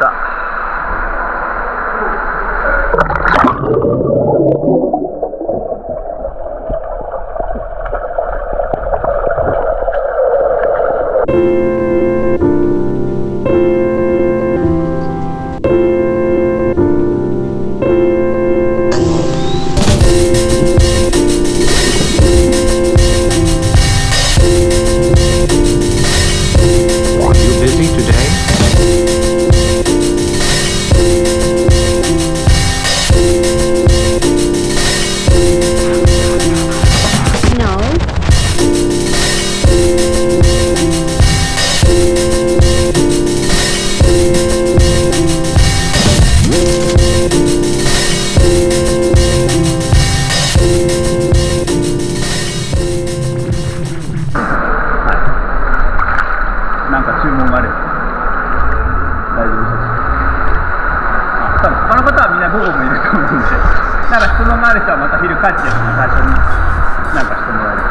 sucks. 分もあ大丈夫です。多分他の方はみんな午後もいると思うんで。だから質問がある人はまた昼帰って最初になんかしてもらえる。